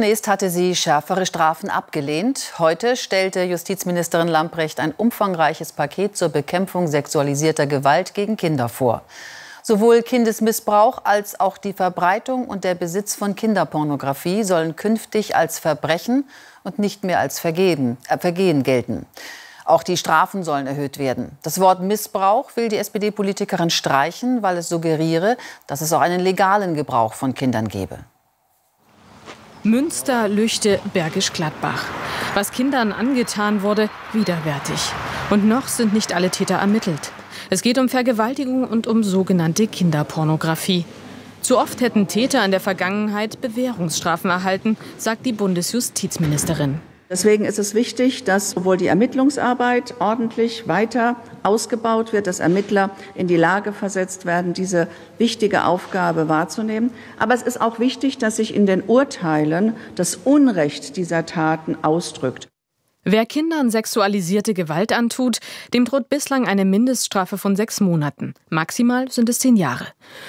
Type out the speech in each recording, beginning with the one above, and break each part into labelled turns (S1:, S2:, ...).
S1: Zunächst hatte sie schärfere Strafen abgelehnt. Heute stellte Justizministerin Lamprecht ein umfangreiches Paket zur Bekämpfung sexualisierter Gewalt gegen Kinder vor. Sowohl Kindesmissbrauch als auch die Verbreitung und der Besitz von Kinderpornografie sollen künftig als Verbrechen und nicht mehr als Vergehen, äh, Vergehen gelten. Auch die Strafen sollen erhöht werden. Das Wort Missbrauch will die SPD-Politikerin streichen, weil es suggeriere, dass es auch einen legalen Gebrauch von Kindern gebe.
S2: Münster, Lüchte, Bergisch Gladbach. Was Kindern angetan wurde, widerwärtig. Und noch sind nicht alle Täter ermittelt. Es geht um Vergewaltigung und um sogenannte Kinderpornografie. Zu oft hätten Täter in der Vergangenheit Bewährungsstrafen erhalten, sagt die Bundesjustizministerin.
S3: Deswegen ist es wichtig, dass sowohl die Ermittlungsarbeit ordentlich weiter ausgebaut wird, dass Ermittler in die Lage versetzt werden, diese wichtige Aufgabe wahrzunehmen. Aber es ist auch wichtig, dass sich in den Urteilen das Unrecht dieser Taten ausdrückt.
S2: Wer Kindern sexualisierte Gewalt antut, dem droht bislang eine Mindeststrafe von sechs Monaten. Maximal sind es zehn Jahre.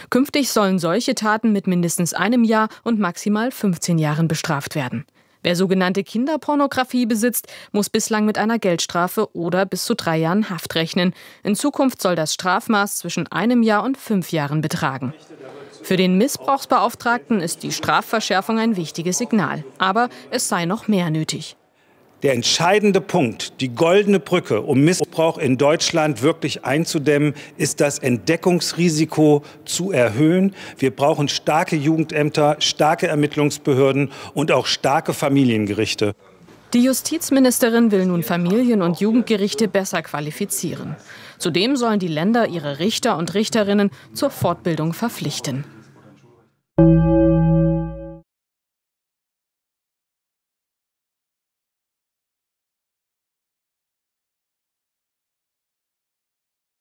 S2: Künftig sollen solche Taten mit mindestens einem Jahr und maximal 15 Jahren bestraft werden. Wer sogenannte Kinderpornografie besitzt, muss bislang mit einer Geldstrafe oder bis zu drei Jahren Haft rechnen. In Zukunft soll das Strafmaß zwischen einem Jahr und fünf Jahren betragen. Für den Missbrauchsbeauftragten ist die Strafverschärfung ein wichtiges Signal. Aber es sei noch mehr nötig.
S4: Der entscheidende Punkt, die goldene Brücke, um Missbrauch in Deutschland wirklich einzudämmen, ist das Entdeckungsrisiko zu erhöhen. Wir brauchen starke Jugendämter, starke Ermittlungsbehörden und auch starke Familiengerichte.
S2: Die Justizministerin will nun Familien- und Jugendgerichte besser qualifizieren. Zudem sollen die Länder ihre Richter und Richterinnen zur Fortbildung verpflichten.